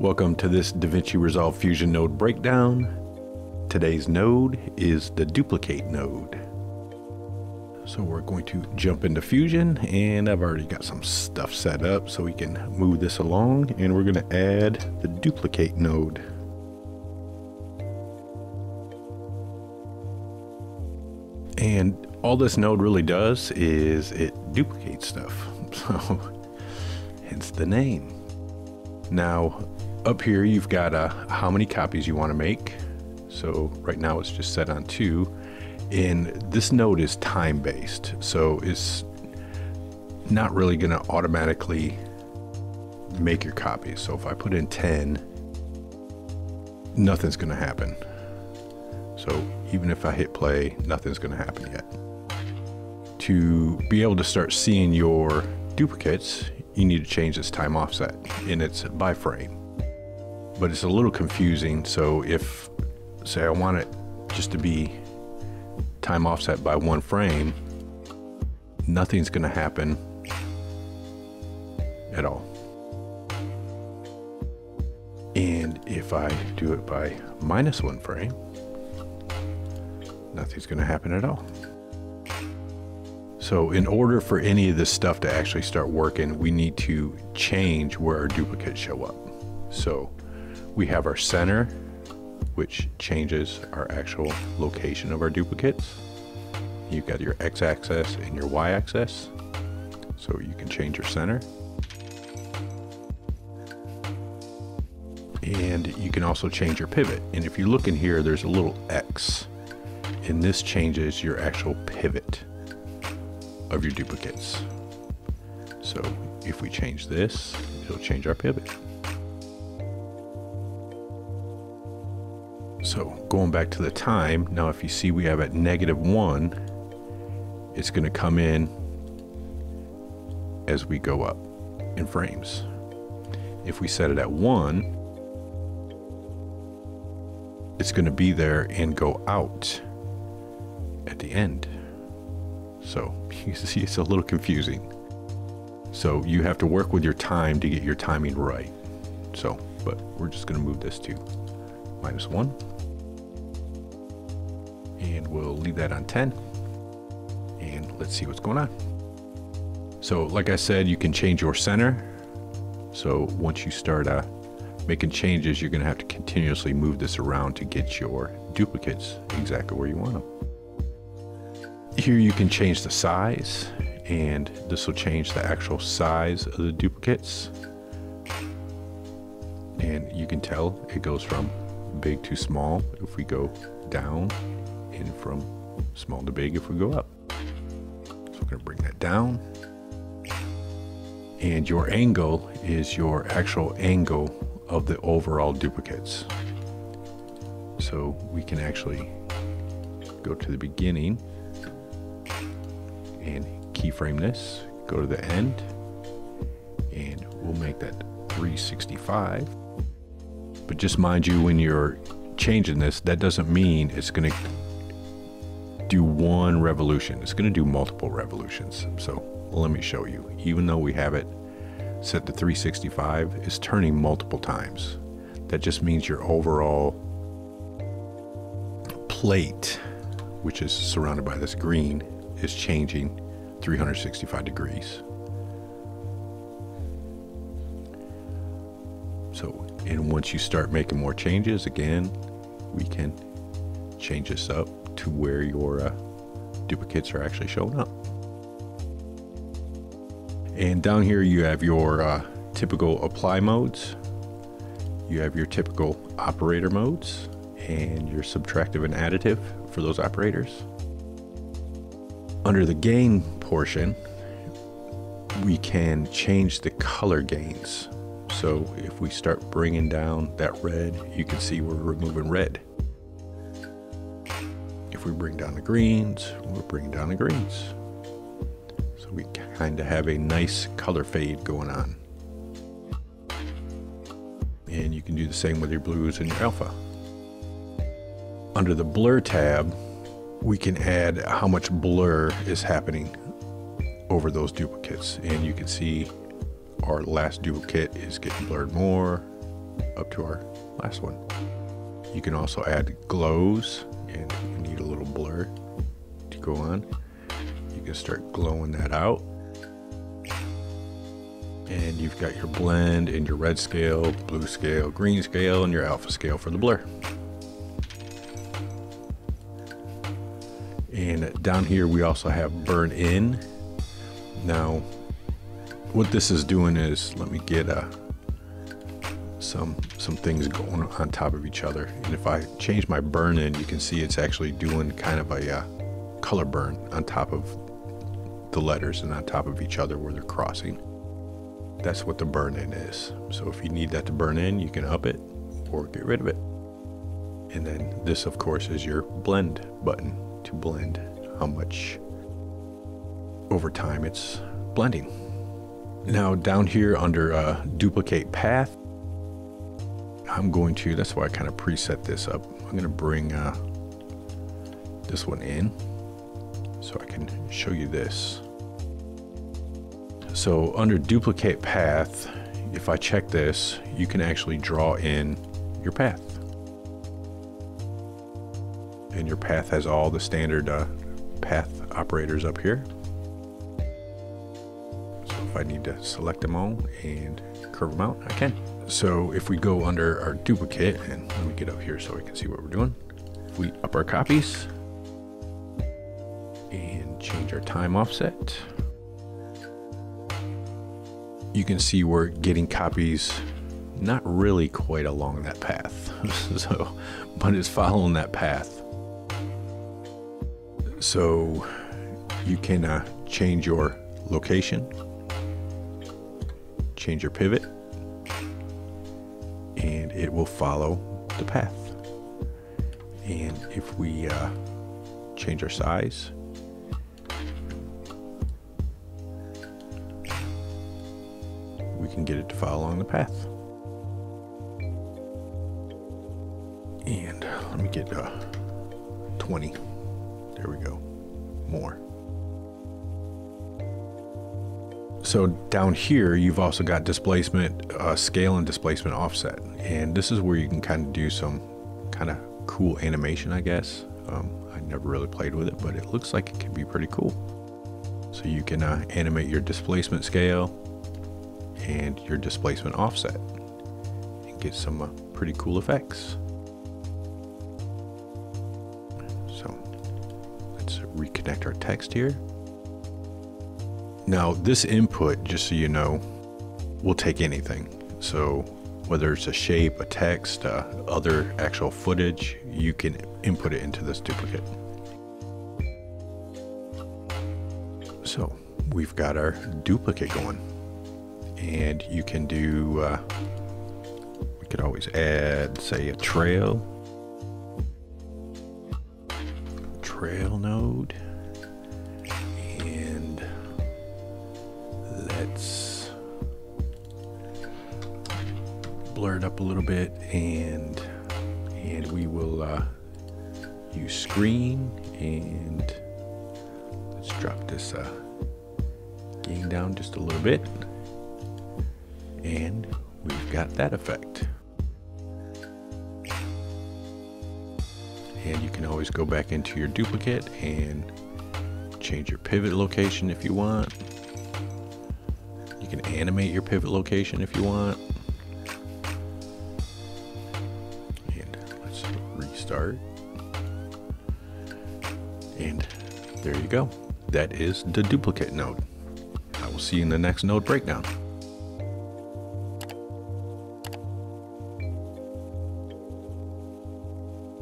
Welcome to this DaVinci Resolve Fusion node breakdown. Today's node is the duplicate node. So we're going to jump into Fusion and I've already got some stuff set up so we can move this along and we're going to add the duplicate node. And all this node really does is it duplicates stuff. So hence the name. Now up here you've got uh, how many copies you want to make. So right now it's just set on two. And this node is time based. So it's not really going to automatically make your copies. So if I put in 10, nothing's going to happen. So even if I hit play, nothing's going to happen yet. To be able to start seeing your duplicates, you need to change this time offset and it's by frame but it's a little confusing. So if, say, I want it just to be time offset by one frame, nothing's going to happen at all. And if I do it by minus one frame, nothing's going to happen at all. So in order for any of this stuff to actually start working, we need to change where our duplicates show up. So we have our center, which changes our actual location of our duplicates. You've got your x-axis and your y-axis, so you can change your center. And you can also change your pivot. And if you look in here, there's a little X. And this changes your actual pivot of your duplicates. So if we change this, it'll change our pivot. So going back to the time, now if you see we have at negative one, it's gonna come in as we go up in frames. If we set it at one, it's gonna be there and go out at the end. So you see it's a little confusing. So you have to work with your time to get your timing right. So, but we're just gonna move this to minus one and we'll leave that on 10 and let's see what's going on. So like I said, you can change your center. So once you start uh, making changes, you're gonna have to continuously move this around to get your duplicates exactly where you want them. Here you can change the size and this will change the actual size of the duplicates. And you can tell it goes from big to small. If we go down, in from small to big if we go up. So we're going to bring that down. And your angle is your actual angle of the overall duplicates. So we can actually go to the beginning and keyframe this, go to the end, and we'll make that 365. But just mind you, when you're changing this, that doesn't mean it's going to do one revolution. It's going to do multiple revolutions. So let me show you. Even though we have it set to 365, it's turning multiple times. That just means your overall plate, which is surrounded by this green, is changing 365 degrees. So, and once you start making more changes, again, we can change this up to where your uh, duplicates are actually showing up. And down here you have your uh, typical apply modes. You have your typical operator modes and your subtractive and additive for those operators. Under the gain portion, we can change the color gains. So if we start bringing down that red, you can see we're removing red we bring down the greens, we'll bring down the greens. So we kind of have a nice color fade going on. And you can do the same with your blues and your alpha. Under the blur tab, we can add how much blur is happening over those duplicates. And you can see our last duplicate is getting blurred more up to our last one. You can also add glows and blur to go on. You can start glowing that out. And you've got your blend and your red scale, blue scale, green scale, and your alpha scale for the blur. And down here we also have burn in. Now, what this is doing is, let me get a, some some things going on top of each other. And if I change my burn in, you can see it's actually doing kind of a uh, color burn on top of the letters and on top of each other where they're crossing. That's what the burn in is. So if you need that to burn in, you can up it or get rid of it. And then this, of course, is your blend button to blend how much over time it's blending. Now down here under uh, duplicate path, I'm going to, that's why I kind of preset this up. I'm going to bring uh, this one in so I can show you this. So under duplicate path, if I check this, you can actually draw in your path. And your path has all the standard uh, path operators up here. So if I need to select them all and curve them out, I can. So if we go under our duplicate, and let me get up here so we can see what we're doing. If we up our copies and change our time offset, you can see we're getting copies not really quite along that path. so, but it's following that path. So you can uh, change your location, change your pivot, and it will follow the path. And if we uh, change our size, we can get it to follow along the path. And let me get uh, 20. There we go. More. So down here, you've also got displacement, uh, scale and displacement offset. And this is where you can kind of do some kind of cool animation, I guess. Um, I never really played with it, but it looks like it can be pretty cool. So you can uh, animate your displacement scale and your displacement offset and get some uh, pretty cool effects. So let's reconnect our text here. Now, this input, just so you know, will take anything. So whether it's a shape, a text, uh, other actual footage, you can input it into this duplicate. So we've got our duplicate going. And you can do, uh, we could always add, say, a trail. Trail node. Blur it up a little bit and and we will uh, use screen and let's drop this uh, gain down just a little bit. And we've got that effect. And you can always go back into your duplicate and change your pivot location if you want. You can animate your pivot location if you want start. And there you go. That is the duplicate node. I will see you in the next node breakdown.